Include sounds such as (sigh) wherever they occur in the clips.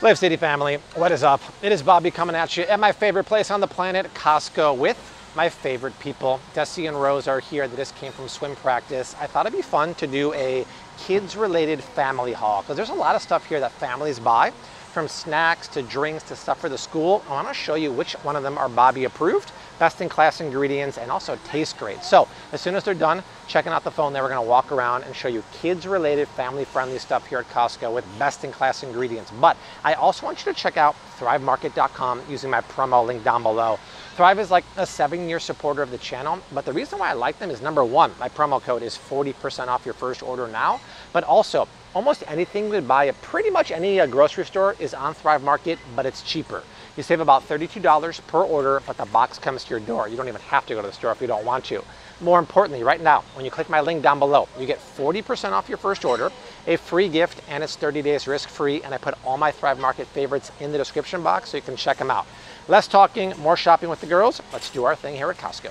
FlavCity family, what is up? It is Bobby coming at you at my favorite place on the planet, Costco, with my favorite people. Desi and Rose are here. They just came from swim practice. I thought it'd be fun to do a kids-related family haul because there's a lot of stuff here that families buy, from snacks to drinks to stuff for the school. I want to show you which one of them are Bobby approved best in class ingredients, and also taste great. So as soon as they're done checking out the phone, they we're gonna walk around and show you kids related, family friendly stuff here at Costco with best in class ingredients. But I also want you to check out thrivemarket.com using my promo link down below. Thrive is like a seven year supporter of the channel, but the reason why I like them is number one, my promo code is 40% off your first order now, but also almost anything you would buy at pretty much any uh, grocery store is on Thrive Market, but it's cheaper. You save about $32 per order, but the box comes to your door. You don't even have to go to the store if you don't want to. More importantly, right now, when you click my link down below, you get 40% off your first order, a free gift, and it's 30 days risk-free, and I put all my Thrive Market favorites in the description box so you can check them out. Less talking, more shopping with the girls. Let's do our thing here at Costco.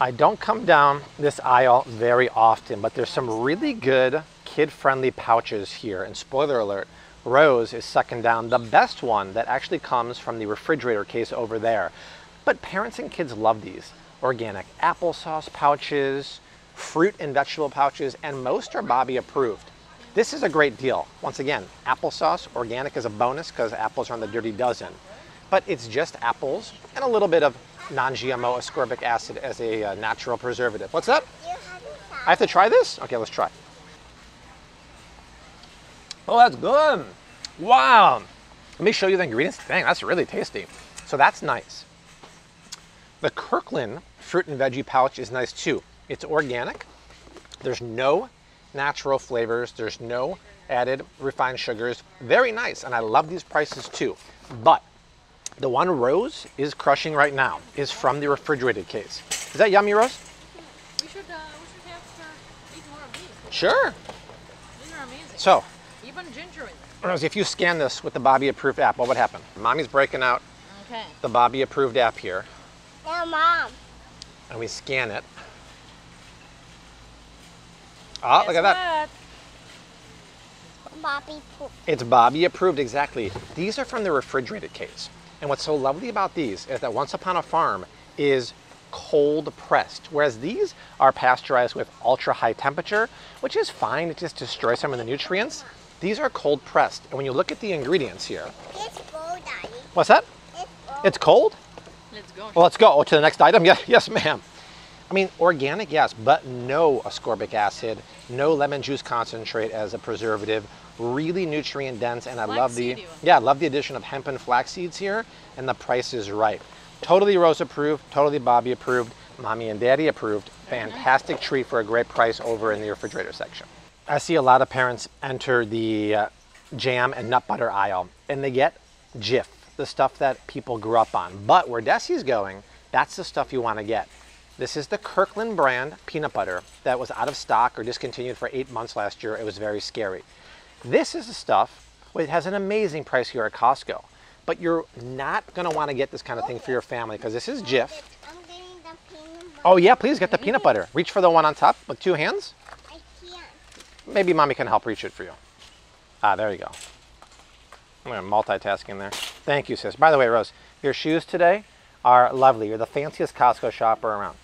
I don't come down this aisle very often, but there's some really good kid-friendly pouches here. And spoiler alert, Rose is sucking down the best one that actually comes from the refrigerator case over there. But parents and kids love these. Organic applesauce pouches, fruit and vegetable pouches, and most are Bobby approved. This is a great deal. Once again, applesauce, organic is a bonus because apples are on the dirty dozen. But it's just apples and a little bit of non-GMO ascorbic acid as a uh, natural preservative. What's that? I have to try this? Okay, let's try. Oh, that's good. Wow. Let me show you the ingredients. Dang, that's really tasty. So that's nice. The Kirkland fruit and veggie pouch is nice too. It's organic. There's no natural flavors. There's no added refined sugars. Very nice. And I love these prices too. But the one Rose is crushing right now is from the refrigerated case. Is that yummy, Rose? We should, uh, we should have uh, eat more of these. Sure. These are amazing. So Even ginger in Rose, if you scan this with the Bobby approved app, what would happen? Mommy's breaking out Okay. the Bobby approved app here, No, mom. and we scan it. Ah, look at that. Bobby poop. It's Bobby approved, exactly. These are from the refrigerated case. And what's so lovely about these is that Once Upon a Farm is cold pressed, whereas these are pasteurized with ultra high temperature, which is fine, it just destroys some of the nutrients. These are cold pressed. And when you look at the ingredients here, It's full, Daddy. what's that? It's full. It's cold? Let's go. Well, let's go Oh, to the next item. (laughs) Yes, yes, ma'am. I mean, organic, yes, but no ascorbic acid, no lemon juice concentrate as a preservative, really nutrient dense, and I love the yeah, I love the addition of hemp and flax seeds here, and the price is right. Totally Rose approved, totally Bobby approved, mommy and daddy approved. Fantastic treat for a great price over in the refrigerator section. I see a lot of parents enter the uh, jam and nut butter aisle, and they get Jif, the stuff that people grew up on. But where Desi's going, that's the stuff you want to get. This is the Kirkland brand peanut butter that was out of stock or discontinued for eight months last year. It was very scary. This is the stuff, it has an amazing price here at Costco. But you're not going to want to get this kind of thing for your family because this is Jif. I'm getting the peanut butter. Oh, yeah, please get the peanut butter. Reach for the one on top with two hands. Maybe mommy can help reach it for you. Ah, there you go. I'm gonna multitasking there. Thank you, sis. By the way, Rose, your shoes today are lovely. You're the fanciest Costco shopper around.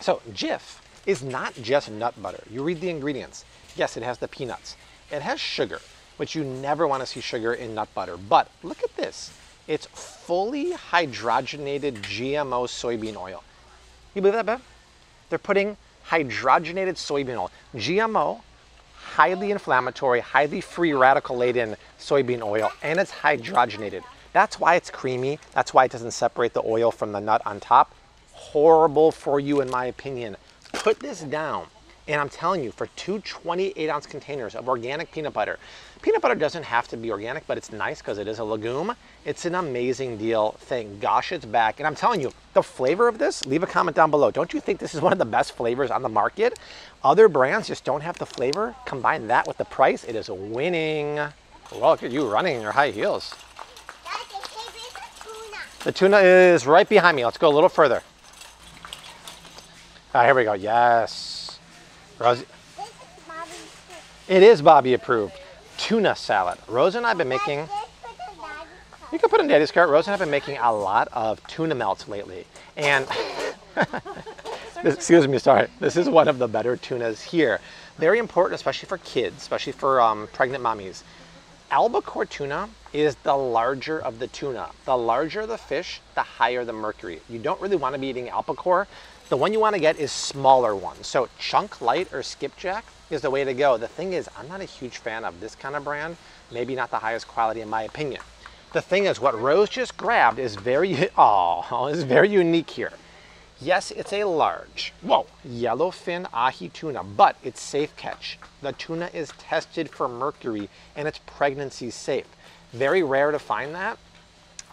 So, Jif is not just nut butter. You read the ingredients. Yes, it has the peanuts. It has sugar, which you never want to see sugar in nut butter. But look at this. It's fully hydrogenated GMO soybean oil. You believe that, Bev? They're putting hydrogenated soybean oil, GMO, highly inflammatory, highly free radical laden soybean oil, and it's hydrogenated. That's why it's creamy. That's why it doesn't separate the oil from the nut on top. Horrible for you, in my opinion. Put this down. And I'm telling you, for two 28 ounce containers of organic peanut butter, peanut butter doesn't have to be organic, but it's nice because it is a legume. It's an amazing deal. Thank gosh it's back. And I'm telling you, the flavor of this, leave a comment down below. Don't you think this is one of the best flavors on the market? Other brands just don't have the flavor. Combine that with the price, it is winning. Well, look at you running in your high heels. The tuna is right behind me. Let's go a little further. Ah, here we go. Yes. Rosie, it is Bobby approved. Tuna salad. Rose and I have been making. You can put in Daddy's cart. Rose and I have been making a lot of tuna melts lately. And (laughs) excuse me, sorry. This is one of the better tunas here. Very important, especially for kids, especially for um, pregnant mommies. Albacore tuna is the larger of the tuna. The larger the fish, the higher the mercury. You don't really want to be eating albacore. The one you want to get is smaller ones. So chunk light or skipjack is the way to go. The thing is, I'm not a huge fan of this kind of brand. Maybe not the highest quality in my opinion. The thing is, what Rose just grabbed is very, (laughs) oh, is very unique here. Yes, it's a large, whoa, yellowfin ahi tuna, but it's safe catch. The tuna is tested for mercury and it's pregnancy safe. Very rare to find that.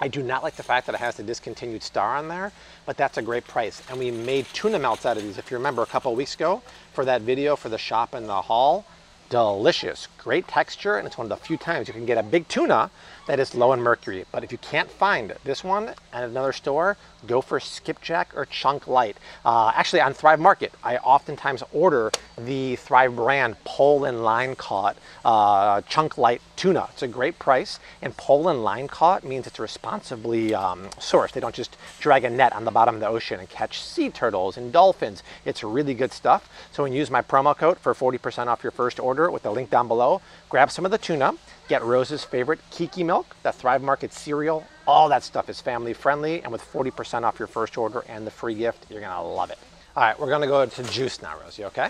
I do not like the fact that it has the discontinued star on there, but that's a great price. And we made tuna melts out of these, if you remember, a couple weeks ago for that video for the shop in the hall. Delicious, great texture, and it's one of the few times you can get a big tuna that is low in mercury. But if you can't find this one at another store, go for skipjack or chunk light. Uh, actually, on Thrive Market, I oftentimes order the Thrive brand pole and line caught uh, chunk light tuna. It's a great price, and pole and line caught means it's responsibly um, sourced. They don't just drag a net on the bottom of the ocean and catch sea turtles and dolphins. It's really good stuff. So when you use my promo code for 40% off your first order with the link down below, grab some of the tuna, get Rose's favorite Kiki milk, the Thrive Market cereal. All that stuff is family friendly, and with 40% off your first order and the free gift, you're gonna love it. All right, we're gonna go to juice now, Rosie. Okay?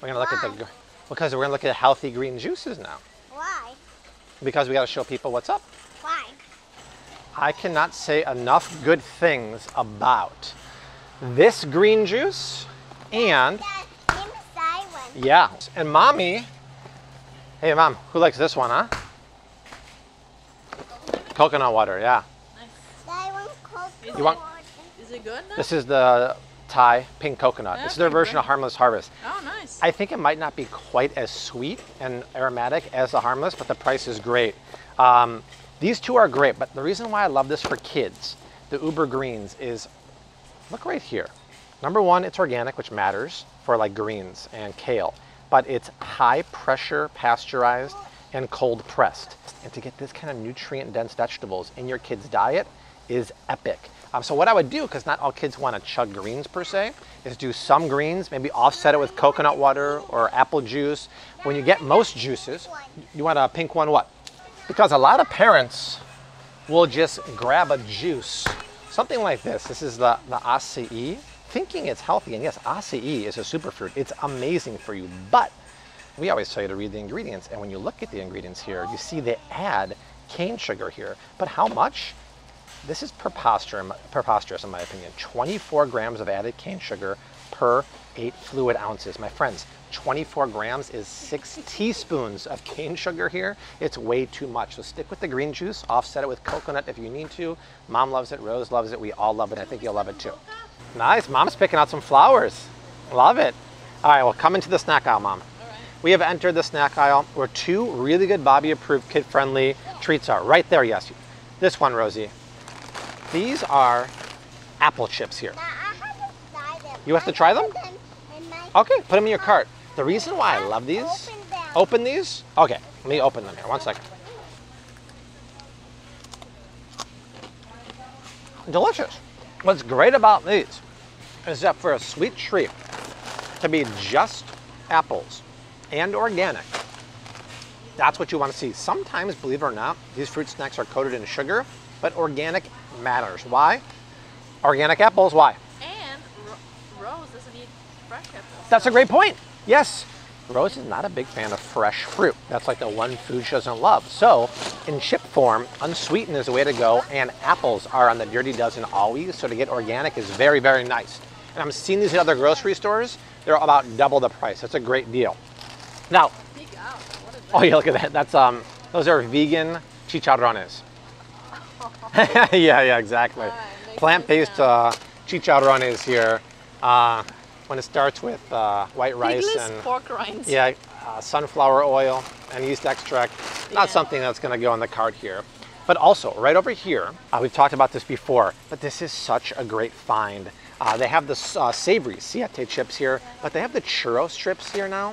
We're gonna look at the because we're gonna look at healthy green juices now Why? because we got to show people what's up. Why? I cannot say enough good things about this green juice and Dad, inside one. yeah, and mommy. Hey, mom, who likes this one, huh? Coconut water, yeah. Dad, one Coke. You You want- Is it good now? This is the Thai pink coconut. This is their version great. of Harmless Harvest. Oh, nice. I think it might not be quite as sweet and aromatic as the Harmless, but the price is great. Um, these two are great, but the reason why I love this for kids, the Uber Greens, is look right here. Number one, it's organic, which matters for like greens and kale, but it's high pressure pasteurized and cold pressed. And to get this kind of nutrient dense vegetables in your kid's diet is epic. Um, so what I would do, because not all kids want to chug greens per se, is do some greens, maybe offset it with coconut water or apple juice. When you get most juices, you want a pink one what? Because a lot of parents will just grab a juice, something like this. This is the, the acai, thinking it's healthy. And yes, acai is a superfood. It's amazing for you. But we always tell you to read the ingredients. And when you look at the ingredients here, you see they add cane sugar here. But how much? This is preposterous, preposterous in my opinion. 24 grams of added cane sugar per eight fluid ounces. My friends, 24 grams is six teaspoons of cane sugar here. It's way too much. So stick with the green juice, offset it with coconut if you need to. Mom loves it, Rose loves it, we all love it. I think you'll love it too. Nice, mom's picking out some flowers. Love it. All right, well, come into the snack aisle, mom. We have entered the snack aisle where two really good Bobby approved kid friendly treats are. Right there, yes. This one, Rosie. These are apple chips here. Now, have to try them. You have to try them? Okay, put them in your cart. The reason why I love these, Open open these? Okay, let me open them here. One second. Delicious. What's great about these is that for a sweet treat to be just apples and organic, that's what you want to see. Sometimes, believe it or not, these fruit snacks are coated in sugar, but organic matters. Why? Organic apples, why? And Ro- Rose doesn't eat fresh apples. That's a great point. Yes. Rose is not a big fan of fresh fruit. That's like the one food she doesn't love. So, in chip form, unsweetened is the way to go, and apples are on the Dirty Dozen always. So, to get organic is very, very nice. And I'm seeing these at other grocery stores. They're about double the price. That's a great deal. Now, Peek out. What is that? oh yeah, look at that. That's um, those are vegan chicharrones. (laughs) yeah, yeah, exactly. Alright, Plant-based uh, chicharrones here. Uh, when it starts with uh, white rice Pigless and pork rinds. yeah, uh, sunflower oil and yeast extract. Not Yeah. something that's going to go on the cart here. But also, right over here, uh, we've talked about this before, but this is such a great find. Uh, they have the uh, savory siete chips here, but they have the churro strips here now.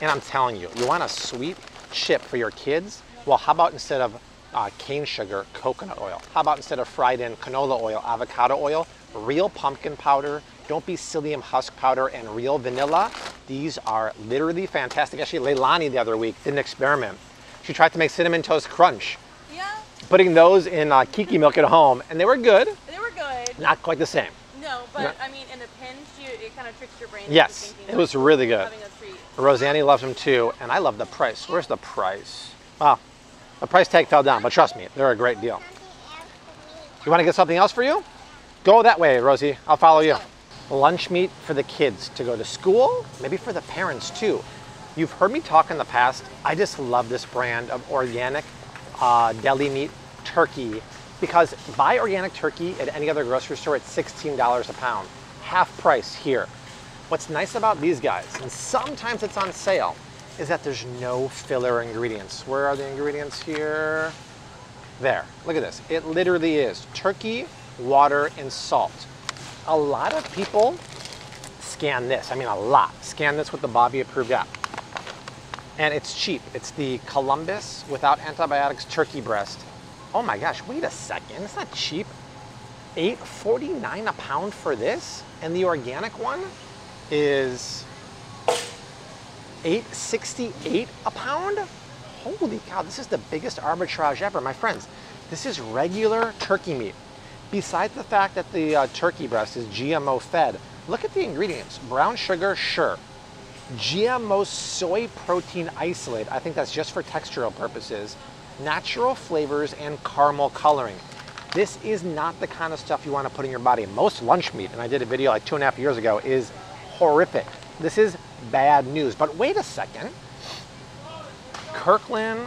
And I'm telling you, you want a sweet chip for your kids? Well, how about instead of uh, cane sugar, coconut oil. How about instead of fried in canola oil, avocado oil, real pumpkin powder, don't be psyllium husk powder, and real vanilla. These are literally fantastic. Actually, Leilani the other week did an experiment. She tried to make cinnamon toast crunch, Yeah, putting those in uh, Kiki milk at home, and they were good. they were good. Not quite the same. No, but No. I mean, in a pinch, you, it kind of tricks your brain. into Yes, thinking it was you're really good. Having a treat. Rosanne loves them too, and I love the price. Where's the price? Wow, the price tag fell down, but trust me, they're a great deal. Something else for me. You want to get something else for you? Go that way, Rosie. I'll follow you. Lunch meat for the kids to go to school, maybe for the parents too. You've heard me talk in the past. I just love this brand of organic uh, deli meat turkey because buy organic turkey at any other grocery store, it's $16 a pound, half price here. What's nice about these guys, and sometimes it's on sale, is that there's no filler ingredients. Where are the ingredients here? There, look at this. It literally is turkey, water, and salt. A lot of people scan this. I mean, a lot. Scan this with the Bobby approved app. And it's cheap. It's the Columbus without antibiotics turkey breast. Oh my gosh, wait a second. It's not cheap. $8.49 a pound for this? And the organic one is $8.68 a pound? Holy cow, this is the biggest arbitrage ever. My friends, this is regular turkey meat. Besides the fact that the uh, turkey breast is GMO fed, look at the ingredients. Brown sugar, sure. GMO soy protein isolate, I think that's just for textural purposes. Natural flavors and caramel coloring. This is not the kind of stuff you want to put in your body. Most lunch meat, and I did a video like two and a half years ago, is horrific. This is bad news. But wait a second. Kirkland,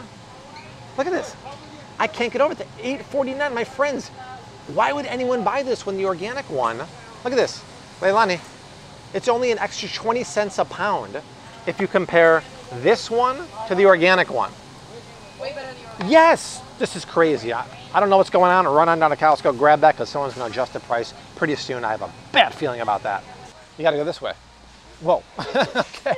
look at this. I can't get over it. The 849, my friends. Why would anyone buy this when the organic one? Look at this, Leilani. It's only an extra 20 cents a pound if you compare this one to the organic one. Yours. Yes, this is crazy. I, I don't know what's going on. Run on down to Costco, grab that because someone's going to adjust the price pretty soon. I have a bad feeling about that. You got to go this way. Whoa. (laughs) okay.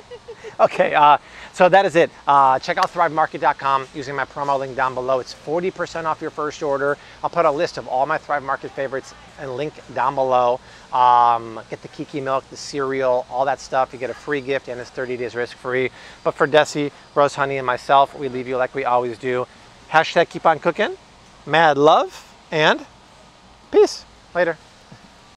Okay. Uh, so that is it. Uh, check out thrivemarket.com using my promo link down below. It's 40% off your first order. I'll put a list of all my Thrive Market favorites and link down below. Um, get the Kiki milk, the cereal, all that stuff. You get a free gift and it's 30 days risk free. But for Desi, Rose Honey, and myself, we leave you like we always do. Hashtag keep on cooking, mad love, and peace. Later.